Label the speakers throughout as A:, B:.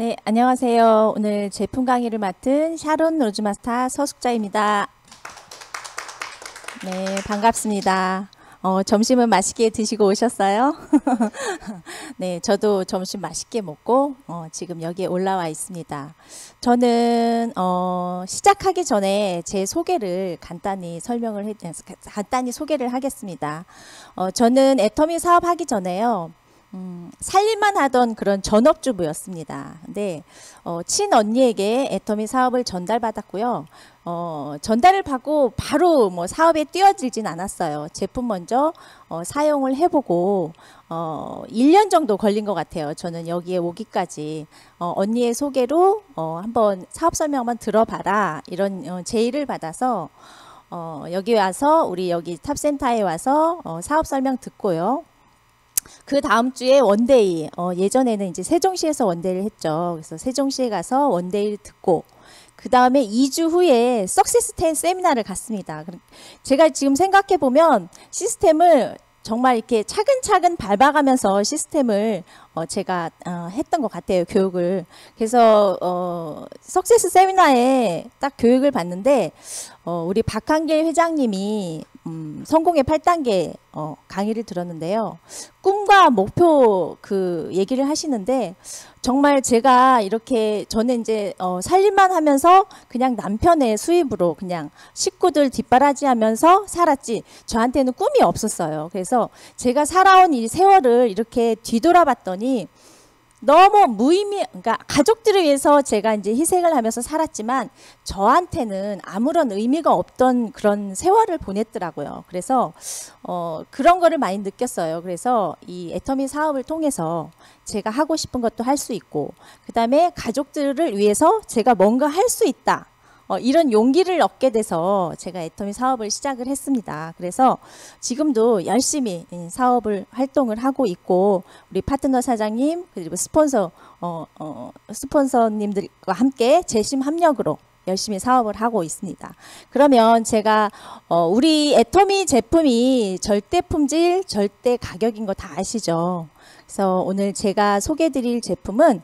A: 네, 안녕하세요. 오늘 제품 강의를 맡은 샤론 로즈마스터 서숙자입니다. 네, 반갑습니다. 어, 점심은 맛있게 드시고 오셨어요? 네, 저도 점심 맛있게 먹고 어, 지금 여기에 올라와 있습니다. 저는 어, 시작하기 전에 제 소개를 간단히 설명을 해, 간단히 소개를 하겠습니다. 어, 저는 애터미 사업하기 전에요. 음, 살림만 하던 그런 전업주부였습니다. 근데 어, 친언니에게 애터미 사업을 전달받았고요. 어, 전달을 받고 바로 뭐 사업에 뛰어들진 않았어요. 제품 먼저 어, 사용을 해보고 어, 1년 정도 걸린 것 같아요. 저는 여기에 오기까지 어, 언니의 소개로 어, 한번 사업 설명 한번 들어봐라 이런 어, 제의를 받아서 어, 여기 와서 우리 여기 탑센터에 와서 어, 사업 설명 듣고요. 그 다음 주에 one day 어, 예전에는 이제 세종시에서 one day를 했죠. 그래서 세종시에 가서 one day를 듣고 그 다음에 2주 후에 10 세미나를 갔습니다. 제가 지금 생각해 보면 시스템을 정말 이렇게 차근차근 밟아가면서 시스템을 어 제가 어 했던 것 같아요 교육을 그래서 어 success 세미나에 딱 교육을 받는데 어 우리 박한길 회장님이 음 성공의 8단계 어 강의를 들었는데요. 꿈과 목표 그 얘기를 하시는데 정말 제가 이렇게 저는 이제 어 살림만 하면서 그냥 남편의 수입으로 그냥 식구들 뒷바라지하면서 살았지 저한테는 꿈이 없었어요. 그래서 제가 살아온 이 세월을 이렇게 뒤돌아봤더니 너무 무의미, 그러니까 가족들을 위해서 제가 이제 희생을 하면서 살았지만 저한테는 아무런 의미가 없던 그런 세월을 보냈더라고요. 그래서 어, 그런 거를 많이 느꼈어요. 그래서 이 애터미 사업을 통해서 제가 하고 싶은 것도 할 수 있고, 그 다음에 가족들을 위해서 제가 뭔가 할 수 있다. 어, 이런 용기를 얻게 돼서 제가 애터미 사업을 시작을 했습니다. 그래서 지금도 열심히 사업을 활동을 하고 있고 우리 파트너 사장님 그리고 스폰서 어, 어, 스폰서님들과 함께 재심 합력으로 열심히 사업을 하고 있습니다. 그러면 제가 어, 우리 애터미 제품이 절대 품질, 절대 가격인 거 다 아시죠? 그래서 오늘 제가 소개드릴 제품은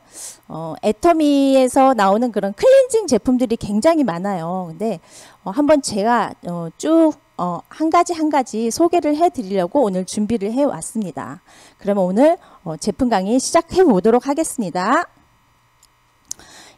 A: 어, 애터미에서 나오는 그런 클렌징 제품들이 굉장히 많아요. 근데 어, 한번 제가 어, 쭉한 어, 가지 한 가지 소개를 해드리려고 오늘 준비를 해왔습니다. 그러면 오늘 어, 제품 강의 시작해 보도록 하겠습니다.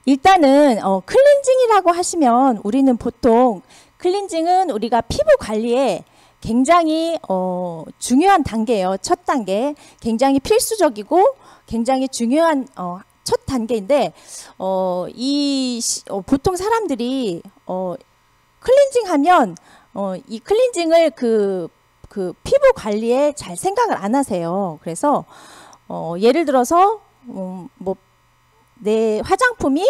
A: 일단은 어, 클렌징이라고 하시면 우리는 보통 클렌징은 우리가 피부 관리에 굉장히 어, 중요한 단계예요. 첫 단계. 굉장히 필수적이고 굉장히 중요한 어, 첫 단계인데 어, 이 어, 보통 사람들이 어, 클렌징 하면 어, 이 클렌징을 그, 그 피부 관리에 잘 생각을 안 하세요. 그래서 어, 예를 들어서 음, 뭐내 화장품이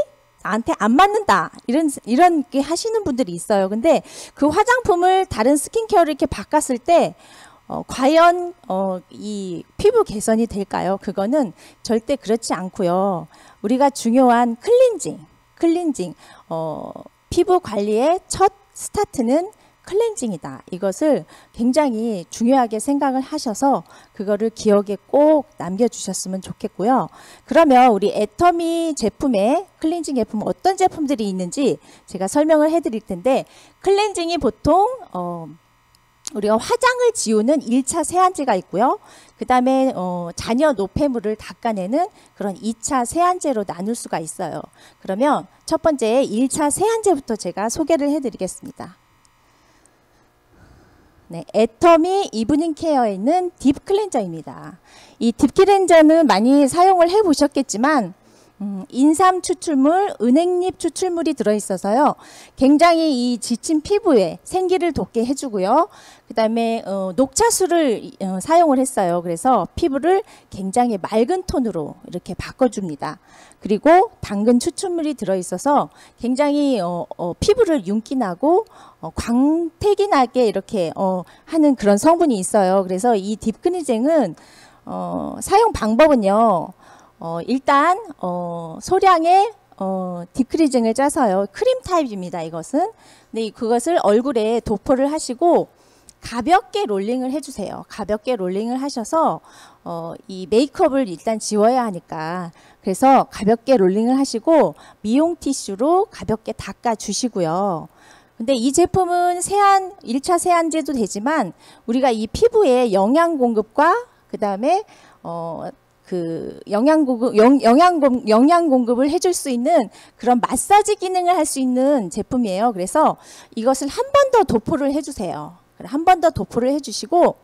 A: 나한테 안 맞는다 이런 이런 게 하시는 분들이 있어요. 근데 그 화장품을 다른 스킨케어를 이렇게 바꿨을 때 어, 과연 어, 이 피부 개선이 될까요? 그거는 절대 그렇지 않고요. 우리가 중요한 클렌징, 클렌징, 어, 피부 관리의 첫 스타트는 클렌징이다. 이것을 굉장히 중요하게 생각을 하셔서 그거를 기억에 꼭 남겨주셨으면 좋겠고요. 그러면 우리 애터미 제품에 클렌징 제품 어떤 제품들이 있는지 제가 설명을 해드릴 텐데 클렌징이 보통 어, 우리가 화장을 지우는 1차 세안제가 있고요. 그 다음에 어, 잔여 노폐물을 닦아내는 그런 2차 세안제로 나눌 수가 있어요. 그러면 첫 번째 1차 세안제부터 제가 소개를 해드리겠습니다. 네, 애터미 evening care에 있는 deep cleanser입니다. 이 deep cleanser는 많이 사용을 해 보셨겠지만 음, 인삼 추출물, 은행잎 추출물이 들어있어서요. 굉장히 이 지친 피부에 생기를 돋게 해주고요. 그 다음에 어, 녹차수를 어, 사용을 했어요. 그래서 피부를 굉장히 맑은 톤으로 이렇게 바꿔줍니다. 그리고 당근 추출물이 들어있어서 굉장히 어, 어 피부를 윤기나고 어, 광택이 나게 이렇게 어, 하는 그런 성분이 있어요. 그래서 이 deep cleansing은 사용 방법은요. 어, 일단 어, 소량의 어, deep cleansing을 짜서요. 크림 타입입니다. 이것은. 근데 그것을 얼굴에 도포를 하시고 가볍게 롤링을 해주세요. 가볍게 롤링을 하셔서 어, 이 메이크업을 일단 지워야 하니까 그래서 가볍게 롤링을 하시고 미용 티슈로 가볍게 닦아 주시고요. 근데 이 제품은 세안 1차 세안제도 되지만 우리가 이 피부에 영양 공급과 그 다음에 어 그 영양 공급 영, 영양 공 영양 공급을 해줄 수 있는 그런 마사지 기능을 할 수 있는 제품이에요. 그래서 이것을 한 번 더 도포를 해주세요. 한 번 더 도포를 해주시고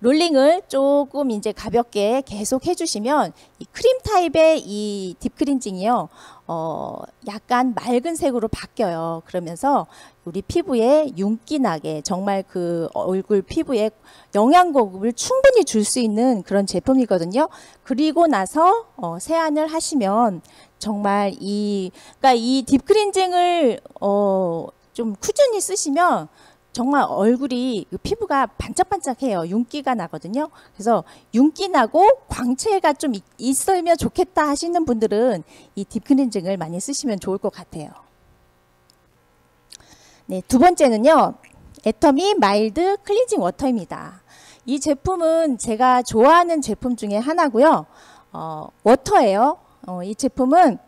A: 롤링을 조금 이제 가볍게 계속 해주시면 이 크림 타입의 이 딥크린징이요. 어, 약간 맑은 색으로 바뀌어요. 그러면서 우리 피부에 윤기 나게 정말 그 얼굴 피부에 영양 공급을 충분히 줄 수 있는 그런 제품이거든요. 그리고 나서 어, 세안을 하시면 정말 이 그러니까 이 딥크린징을 어, 좀 꾸준히 쓰시면 정말 얼굴이 그 피부가 반짝반짝해요. 윤기가 나거든요. 그래서 윤기 나고 광채가 좀 있- 있으면 좋겠다 하시는 분들은 이 deep cleansing을 많이 쓰시면 좋을 것 같아요. 네, 두 번째는요. 애터미 mild cleansing water입니다. 이 제품은 제가 좋아하는 제품 중에 하나고요. 어, 워터예요. 어, 이 제품은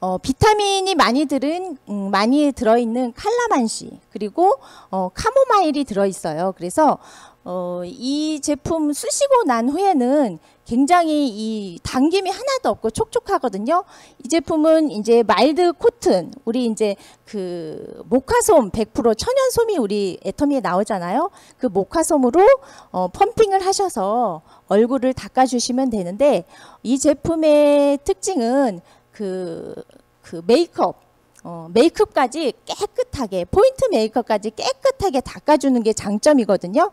A: 어, 비타민이 많이 들은 음, 많이 들어있는 칼라만시 그리고 어, 카모마일이 들어있어요. 그래서 어, 이 제품 쓰시고 난 후에는 굉장히 이 당김이 하나도 없고 촉촉하거든요. 이 제품은 이제 마일드 코튼 우리 이제 그 목화솜 100% 천연솜이 우리 애터미에 나오잖아요. 그 목화솜으로 어, 펌핑을 하셔서 얼굴을 닦아주시면 되는데 이 제품의 특징은 그, 그 메이크업, 어, 메이크업까지 깨끗하게, 포인트 메이크업까지 깨끗하게 닦아주는 게 장점이거든요.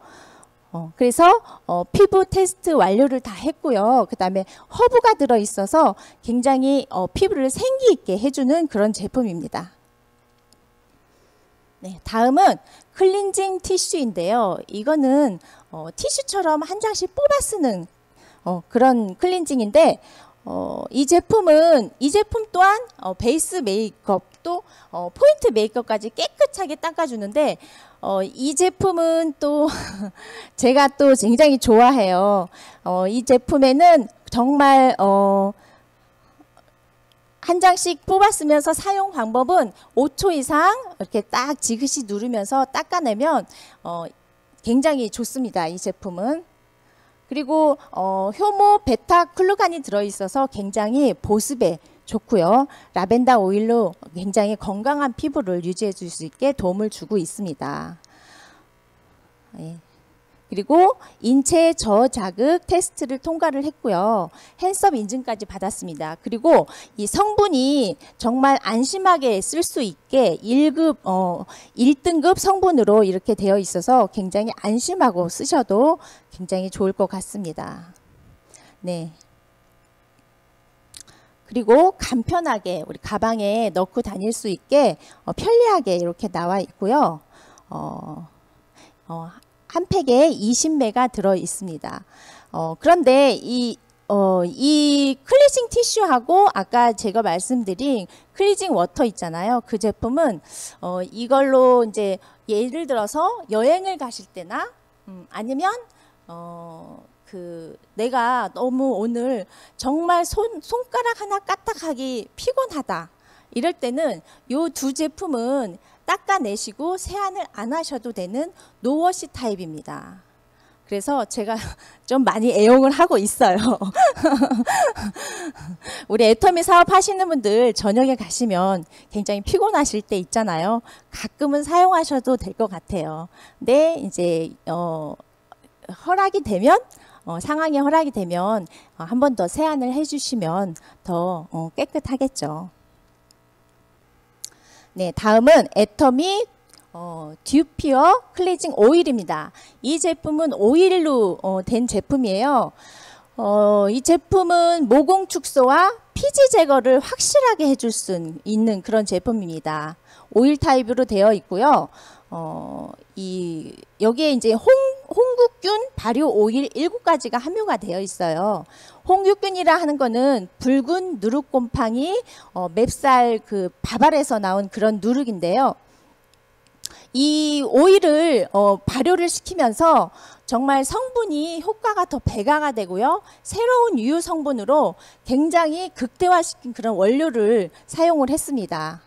A: 어, 그래서 어, 피부 테스트 완료를 다 했고요. 그 다음에 허브가 들어있어서 굉장히 어, 피부를 생기 있게 해주는 그런 제품입니다. 네, 다음은 클렌징 티슈인데요. 이거는 어, 티슈처럼 한 장씩 뽑아 쓰는 어, 그런 클렌징인데 어, 이 제품은 이 제품 또한 어, 베이스 메이크업 도 어, 포인트 메이크업까지 깨끗하게 닦아주는데 어, 이 제품은 또 제가 또 굉장히 좋아해요. 어, 이 제품에는 정말 어, 한 장씩 뽑아 쓰면서 사용 방법은 5초 이상 이렇게 딱 지그시 누르면서 닦아내면 어, 굉장히 좋습니다. 이 제품은. 그리고 어, 효모 베타 클루간이 들어있어서 굉장히 보습에 좋고요. 라벤더 오일로 굉장히 건강한 피부를 유지해 줄 수 있게 도움을 주고 있습니다. 예. 그리고 인체 저자극 테스트를 통과를 했고요. 핸섬 인증까지 받았습니다. 그리고 이 성분이 정말 안심하게 쓸 수 있게 1급 어 1등급 성분으로 이렇게 되어 있어서 굉장히 안심하고 쓰셔도 굉장히 좋을 것 같습니다. 네. 그리고 간편하게 우리 가방에 넣고 다닐 수 있게 어, 편리하게 이렇게 나와 있고요. 어, 어, 한 팩에 20매가 들어 있습니다. 어, 그런데 이, 어, 이 클리징 티슈하고 아까 제가 말씀드린 클렌징 워터 있잖아요. 그 제품은 어, 이걸로 이제 예를 들어서 여행을 가실 때나 음, 아니면 어, 그 내가 너무 오늘 정말 손 손가락 하나 까딱하기 피곤하다. 이럴 때는 요 두 제품은 닦아내시고 세안을 안 하셔도 되는 no-wash 타입입니다. 그래서 제가 좀 많이 애용을 하고 있어요. 우리 애터미 사업 하시는 분들 저녁에 가시면 굉장히 피곤하실 때 있잖아요. 가끔은 사용하셔도 될 것 같아요. 근데 이제 어, 허락이 되면 어, 상황이 허락이 되면 어, 한번 더 세안을 해주시면 더 어, 깨끗하겠죠. 네, 다음은 애터미 어, 듀피어 클리징 오일입니다. 이 제품은 오일로 어, 된 제품이에요. 어, 이 제품은 모공 축소와 피지 제거를 확실하게 해줄 수 있는 그런 제품입니다. 오일 타입으로 되어 있고요. 어, 이 여기에 이제 홍, 발효 오일 7가지가 함유가 되어 있어요. 홍육균이라 하는 거는 붉은 누룩곰팡이 어, 맵쌀 그 밥알에서 나온 그런 누룩인데요. 이 오일을 어, 발효를 시키면서 정말 성분이 효과가 더 배가가 되고요. 새로운 유효 성분으로 굉장히 극대화시킨 그런 원료를 사용을 했습니다.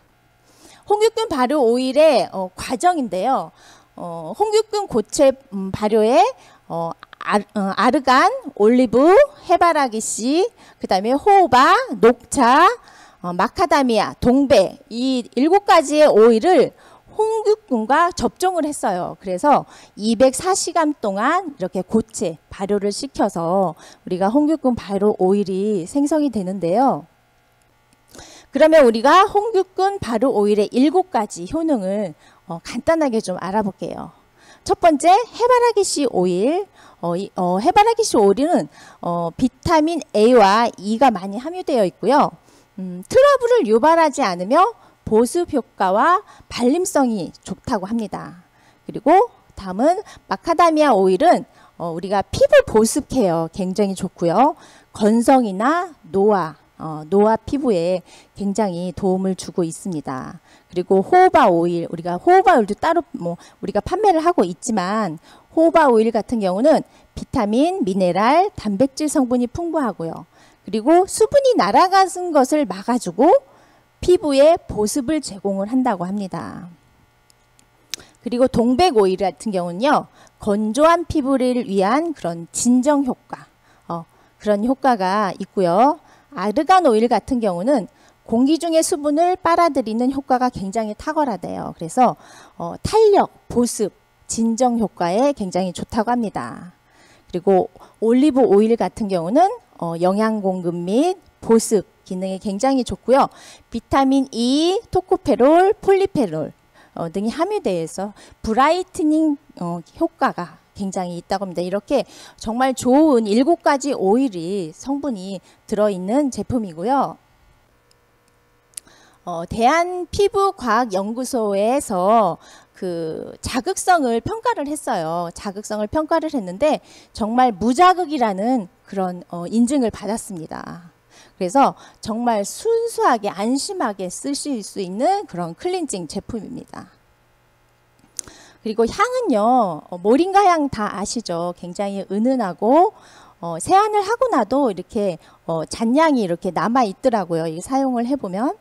A: 홍육균 발효 오일의 어, 과정인데요. 어, 홍육균 고체 음, 발효에 어, 아, 어, 아 르간, 올리브, 해바라기 씨, 그 다음에 호바, 녹차, 어, 마카다미아, 동배 이 일곱 가지의 오일을 홍육균과 접종을 했어요. 그래서 204시간 동안 이렇게 고체 발효를 시켜서 우리가 홍육균 발효 오일이 생성이 되는데요. 그러면 우리가 홍육균 발효 오일의 일곱 가지 효능을 어, 간단하게 좀 알아볼게요. 첫 번째 해바라기 씨 오일. 어, 이, 어, 해바라기 씨 오일은 어, 비타민 A와 E가 많이 함유되어 있고요. 음, 트러블을 유발하지 않으며 보습 효과와 발림성이 좋다고 합니다. 그리고 다음은 마카다미아 오일은 어, 우리가 피부 보습 케어 굉장히 좋고요. 건성이나 노화, 어, 노화 피부에 굉장히 도움을 주고 있습니다. 그리고 호호바 오일, 우리가 호호바 오일도 따로 뭐 우리가 판매를 하고 있지만 호호바 오일 같은 경우는 비타민, 미네랄, 단백질 성분이 풍부하고요. 그리고 수분이 날아가는 것을 막아주고 피부에 보습을 제공을 한다고 합니다. 그리고 동백 오일 같은 경우는요. 건조한 피부를 위한 그런 진정 효과, 어, 그런 효과가 있고요. 아르간 오일 같은 경우는 공기 중의 수분을 빨아들이는 효과가 굉장히 탁월하대요. 그래서 어, 탄력, 보습, 진정 효과에 굉장히 좋다고 합니다. 그리고 올리브 오일 같은 경우는 어, 영양 공급 및 보습 기능이 굉장히 좋고요. 비타민 E, 토코페롤, 폴리페놀 어, 등이 함유되어 있어 brightening 어, 효과가 굉장히 있다고 합니다. 이렇게 정말 좋은 일곱 가지 오일이 성분이 들어있는 제품이고요. 어, 대한피부과학연구소에서 그 자극성을 평가를 했어요. 자극성을 평가를 했는데 정말 무자극이라는 그런 어, 인증을 받았습니다. 그래서 정말 순수하게 안심하게 쓰실 수 있는 그런 클렌징 제품입니다. 그리고 향은요, 어, 모링가 향 다 아시죠? 굉장히 은은하고 어, 세안을 하고 나도 이렇게 어, 잔향이 이렇게 남아 있더라고요. 이 사용을 해보면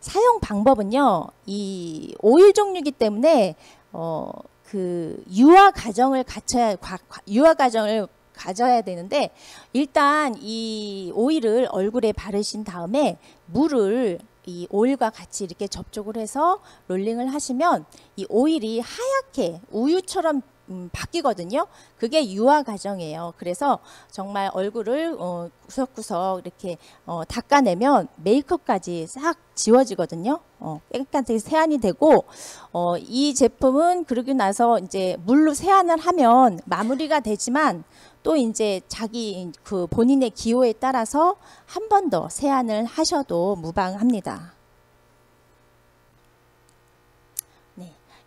A: 사용 방법은요, 이 오일 종류이기 때문에 어, 그 유화 과정을 갖춰야 유화 과정을 가져야 되는데 일단 이 오일을 얼굴에 바르신 다음에 물을 이 오일과 같이 이렇게 접촉을 해서 롤링을 하시면 이 오일이 하얗게 우유처럼 음, 바뀌거든요. 그게 유화 과정이에요. 그래서 정말 얼굴을 어, 구석구석 이렇게 어, 닦아내면 메이크업까지 싹 지워지거든요. 어, 깨끗하게 세안이 되고 어, 이 제품은 그러고 나서 이제 물로 세안을 하면 마무리가 되지만 또 이제 자기 그 본인의 기호에 따라서 한 번 더 세안을 하셔도 무방합니다.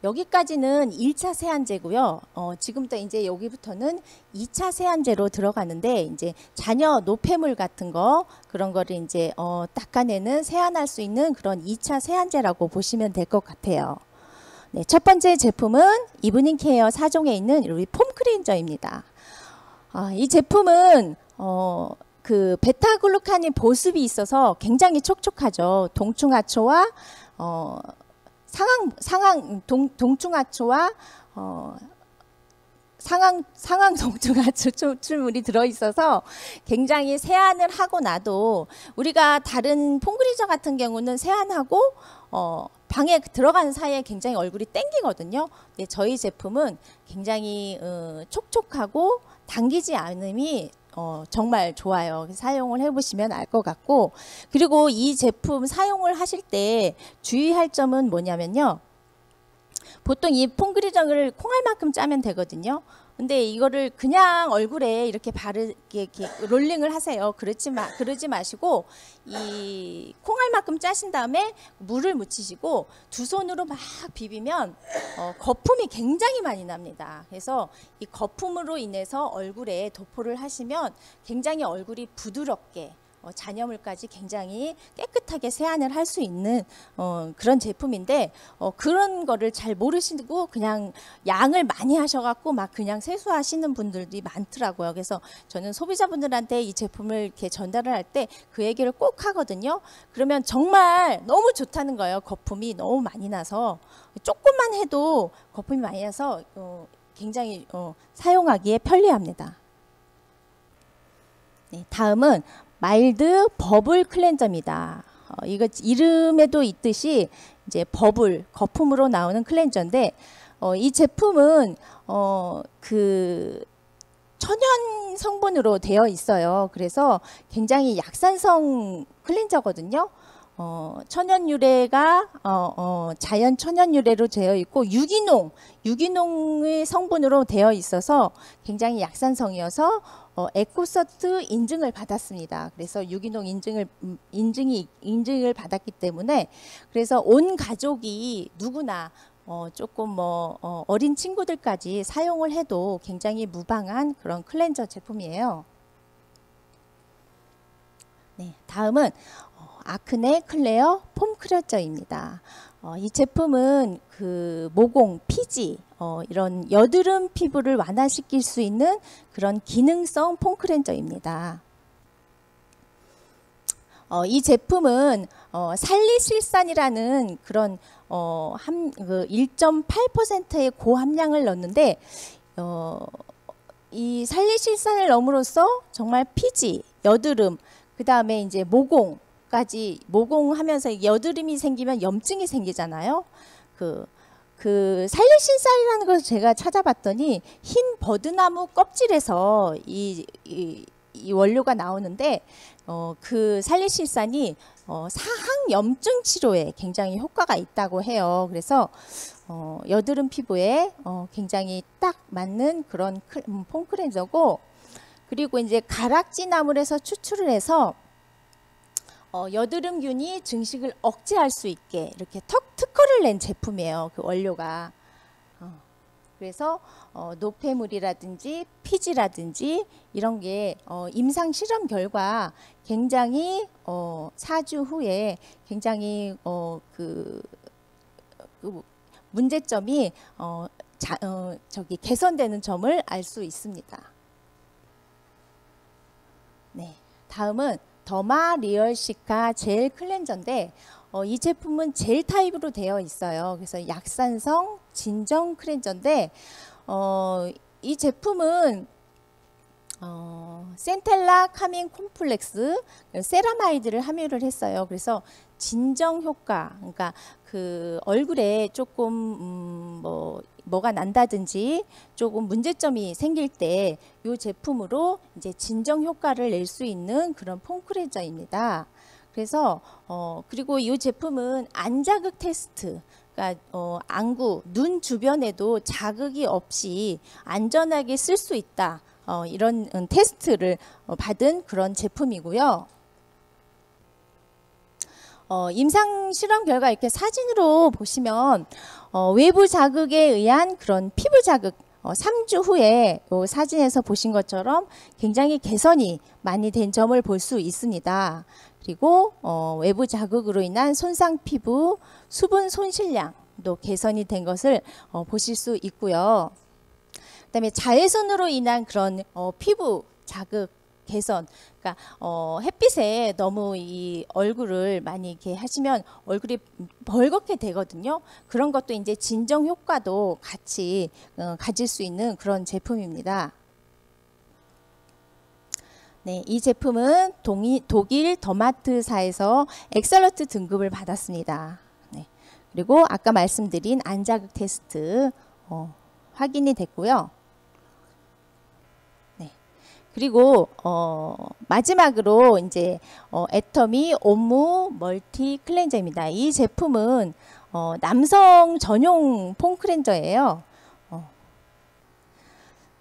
A: 여기까지는 1차 세안제고요. 어, 지금부터 이제 여기부터는 2차 세안제로 들어가는데 이제 잔여 노폐물 같은 거 그런 거를 이제 어, 닦아내는 세안할 수 있는 그런 2차 세안제라고 보시면 될 것 같아요. 네, 첫 번째 제품은 이브닝 케어 4종에 있는 우리 폼 클렌저입니다. 아, 이 제품은 어, 그 베타글루칸인 보습이 있어서 굉장히 촉촉하죠. 동충하초와 어, 상황 상황 동, 동충하초와 어, 상황 상황 동충하초 추출물이 들어 있어서 굉장히 세안을 하고 나도 우리가 다른 폼그리저 같은 경우는 세안하고 어, 방에 들어가는 사이에 굉장히 얼굴이 땡기거든요. 근데 저희 제품은 굉장히 어, 촉촉하고 당기지 않음이 어, 정말 좋아요. 사용을 해보시면 알 것 같고 그리고 이 제품 사용을 하실 때 주의할 점은 뭐냐면요. 보통 이 폼그리정을 콩알만큼 짜면 되거든요. 근데 이거를 그냥 얼굴에 이렇게 바르게 이렇게 롤링을 하세요. 그렇지 마 그러지 마시고 이 콩알만큼 짜신 다음에 물을 묻히시고 두 손으로 막 비비면 어, 거품이 굉장히 많이 납니다. 그래서 이 거품으로 인해서 얼굴에 도포를 하시면 굉장히 얼굴이 부드럽게 어, 잔여물까지 굉장히 깨끗하게 세안을 할 수 있는 어, 그런 제품인데 어, 그런 거를 잘 모르시고 그냥 양을 많이 하셔갖고 막 그냥 세수하시는 분들이 많더라고요. 그래서 저는 소비자분들한테 이 제품을 이렇게 전달을 할 때 그 얘기를 꼭 하거든요. 그러면 정말 너무 좋다는 거예요. 거품이 너무 많이 나서 조금만 해도 거품이 많이 나서 어, 굉장히 어, 사용하기에 편리합니다. 네, 다음은 마일드 버블 클렌저입니다. 어, 이거 이름에도 있듯이 이제 버블 거품으로 나오는 클렌저인데 어, 이 제품은 어, 그 천연 성분으로 되어 있어요. 그래서 굉장히 약산성 클렌저거든요. 어, 천연 유래가 어, 어, 자연 천연 유래로 되어 있고 유기농 유기농의 성분으로 되어 있어서 굉장히 약산성이어서 어, 에코서트 인증을 받았습니다. 그래서 유기농 인증을 음, 인증이 인증을 받았기 때문에 그래서 온 가족이 누구나 어, 조금 뭐 어, 어린 친구들까지 사용을 해도 굉장히 무방한 그런 클렌저 제품이에요. 네, 다음은 어, 아크네 클리어 폼 클렌저입니다. 어, 이 제품은 그 모공, 피지 어, 이런 여드름 피부를 완화시킬 수 있는 그런 기능성 폼 클렌저입니다. 어, 이 제품은 어, 살리실산이라는 그런 어, 한, 그 1.8%의 고함량을 넣는데 어, 이 살리실산을 넣음으로써 정말 피지, 여드름, 그 다음에 이제 모공까지 모공하면서 여드름이 생기면 염증이 생기잖아요. 그, 그 살리신살이라는 것을 제가 찾아봤더니 흰 버드나무 껍질에서 이, 이, 이 원료가 나오는데 어, 그 살리신산이 어, 사항 염증 치료에 굉장히 효과가 있다고 해요. 그래서 어, 여드름 피부에 어, 굉장히 딱 맞는 그런 클, 음, 폼크렌저고 그리고 이제 가락지 나물에서 추출을 해서 어, 여드름균이 증식을 억제할 수 있게 이렇게 턱 특허를 낸 제품이에요. 그 원료가. 어, 그래서 어, 노폐물이라든지 피지라든지 이런 게 어, 임상 실험 결과 굉장히 어, 4주 후에 굉장히 어, 그, 그 문제점이 어, 자, 어, 저기 개선되는 점을 알 수 있습니다. 네, 다음은 더마 리얼시카 젤 클렌저인데 어, 이 제품은 젤 타입으로 되어 있어요. 그래서 약산성 진정 클렌저인데 어, 이 제품은 어, 센텔라 calming complex 세라마이드를 함유를 했어요. 그래서 진정 효과, 그러니까 그 얼굴에 조금 음, 뭐 뭐가 난다든지 조금 문제점이 생길 때 이 제품으로 이제 진정 효과를 낼 수 있는 그런 폼크레저입니다. 그래서 어 그리고 이 제품은 안자극 테스트 그러니까 어, 안구, 눈 주변에도 자극이 없이 안전하게 쓸 수 있다. 어, 이런 음, 테스트를 어, 받은 그런 제품이고요. 어, 임상 실험 결과 이렇게 사진으로 보시면 어, 외부 자극에 의한 그런 피부 자극 어, 3주 후에 요 사진에서 보신 것처럼 굉장히 개선이 많이 된 점을 볼 수 있습니다. 그리고 어, 외부 자극으로 인한 손상 피부, 수분 손실량도 개선이 된 것을 어, 보실 수 있고요. 그다음에 자외선으로 인한 그런 어, 피부 자극 개선. 그러니까 어, 햇빛에 너무 이 얼굴을 많이 이렇게 하시면 얼굴이 벌겋게 되거든요. 그런 것도 이제 진정 효과도 같이 어, 가질 수 있는 그런 제품입니다. 네, 이 제품은 동이, 독일 더마테스트사에서 엑설런트 등급을 받았습니다. 네, 그리고 아까 말씀드린 안자극 테스트 어, 확인이 됐고요. 그리고 어, 마지막으로 이제 어, 애터미 옴므 멀티 클렌저입니다. 이 제품은 어, 남성 전용 폼 클렌저예요. 어,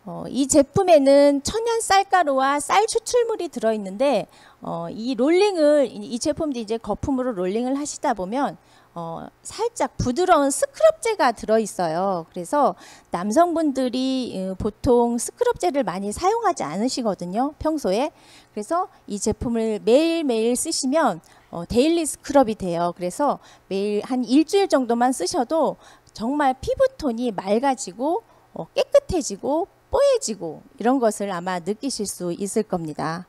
A: 어, 이 제품에는 천연 쌀가루와 쌀 추출물이 들어있는데 어, 이 롤링을 이 제품도 이제 거품으로 롤링을 하시다 보면 어, 살짝 부드러운 스크럽제가 들어있어요. 그래서 남성분들이 어, 보통 스크럽제를 많이 사용하지 않으시거든요. 평소에. 그래서 이 제품을 매일매일 쓰시면 어, 데일리 스크럽이 돼요. 그래서 매일 한 일주일 정도만 쓰셔도 정말 피부톤이 맑아지고 어, 깨끗해지고 뽀얘지고 이런 것을 아마 느끼실 수 있을 겁니다.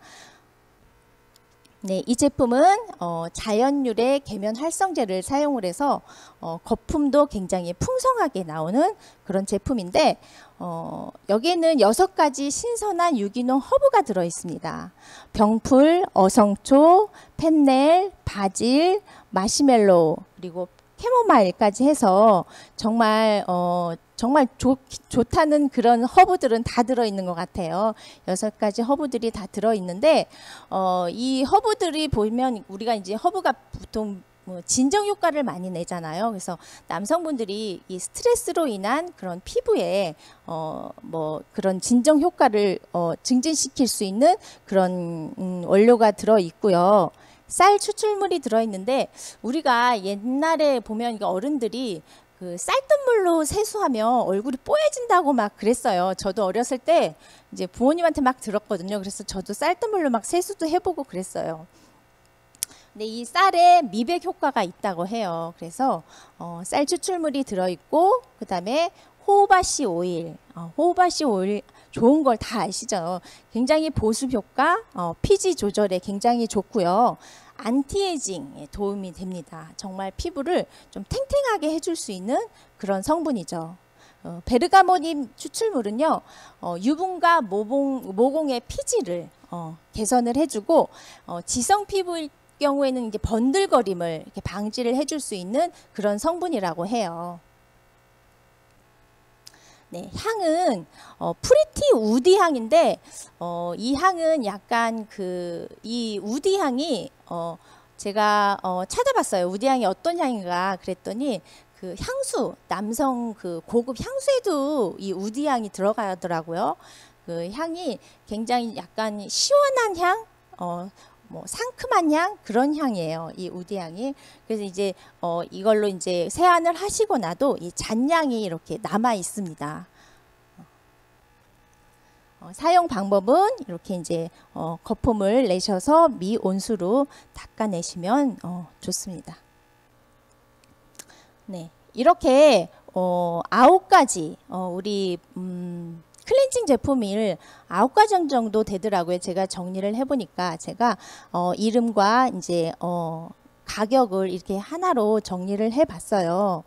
A: 네, 이 제품은 어, 자연유래 계면 활성제를 사용을 해서 어, 거품도 굉장히 풍성하게 나오는 그런 제품인데 어, 여기에는 여섯 가지 신선한 유기농 허브가 들어 있습니다. 병풀, 어성초, 펜넬, 바질, 마시멜로우 그리고 캐모마일까지 해서 정말 어, 정말 좋, 좋다는 그런 허브들은 다 들어있는 것 같아요. 여섯 가지 허브들이 다 들어있는데 어, 이 허브들이 보면 우리가 이제 허브가 보통 뭐 진정 효과를 많이 내잖아요. 그래서 남성분들이 이 스트레스로 인한 그런 피부에 어 뭐 그런 진정 효과를 어 증진시킬 수 있는 그런 음 원료가 들어 있고요. 쌀 추출물이 들어 있는데 우리가 옛날에 보면 이게 어른들이 그 쌀뜨물로 세수하면 얼굴이 뽀얘진다고 막 그랬어요. 저도 어렸을 때 이제 부모님한테 막 들었거든요. 그래서 저도 쌀뜨물로 막 세수도 해보고 그랬어요. 근데 이 쌀에 미백 효과가 있다고 해요. 그래서 어, 쌀 추출물이 들어있고 그 다음에 호호바씨 오일, 어, 호호바씨 오일 좋은 걸 다 아시죠? 굉장히 보습 효과, 어, 피지 조절에 굉장히 좋고요. anti-aging에 도움이 됩니다. 정말 피부를 좀 탱탱하게 해줄 수 있는 그런 성분이죠. 어, 베르가못잎 추출물은요 어, 유분과 모공, 모공의 피지를 어, 개선을 해주고 어, 지성 피부일 경우에는 이제 번들거림을 방지를 해줄 수 있는 그런 성분이라고 해요. 네, 향은 어, fruity woody 향인데 어, 이 향은 약간 그 이 woody 향이 어, 제가 어, 찾아봤어요. woody 향이 어떤 향인가 그랬더니 그 향수 남성 그 고급 향수에도 이 woody 향이 들어가더라고요. 그 향이 굉장히 약간 시원한 향, 어, 뭐 상큼한 향 그런 향이에요. 이 우디 향이. 그래서 이제 어 이걸로 이제 세안을 하시고 나도 이 잔향이 이렇게 남아 있습니다. 어, 사용 방법은 이렇게 이제 어, 거품을 내셔서 미온수로 닦아내시면 어, 좋습니다. 네, 이렇게 어, 아홉 가지 어, 우리 음, 클렌징 아홉 가지 정도 되더라고요. 제가 정리를 해보니까 제가 어, 이름과 이제 어, 가격을 이렇게 하나로 정리를 해봤어요.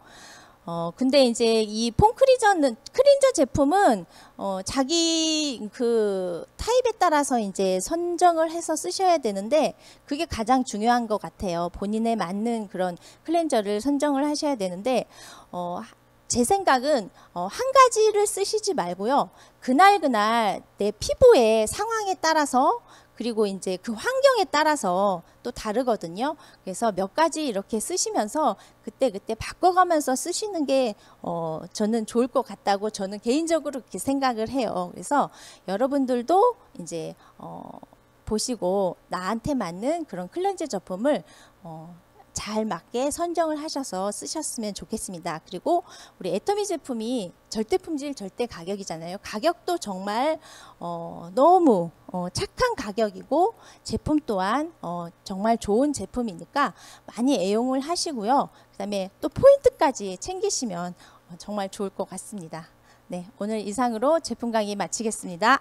A: 어 근데 이제 이 폼크리저는 크린저 제품은 어 자기 그 타입에 따라서 이제 선정을 해서 쓰셔야 되는데 그게 가장 중요한 것 같아요. 본인에 맞는 그런 클렌저를 선정을 하셔야 되는데 어 제 생각은 어, 한 가지를 쓰시지 말고요. 그날 그날 내 피부의 상황에 따라서 그리고 이제 그 환경에 따라서 또 다르거든요. 그래서 몇 가지 이렇게 쓰시면서 그때 그때 바꿔가면서 쓰시는 게 어, 저는 좋을 것 같다고 저는 개인적으로 그렇게 생각을 해요. 그래서 여러분들도 이제 어, 보시고 나한테 맞는 그런 클렌저 제품을 어, 잘 맞게 선정을 하셔서 쓰셨으면 좋겠습니다. 그리고 우리 애터미 제품이 절대 품질 절대 가격이잖아요. 가격도 정말 어, 너무 어, 착한 가격이고 제품 또한 어, 정말 좋은 제품이니까 많이 애용을 하시고요. 그 다음에 또 포인트까지 챙기시면 어, 정말 좋을 것 같습니다. 네, 오늘 이상으로 제품 강의 마치겠습니다.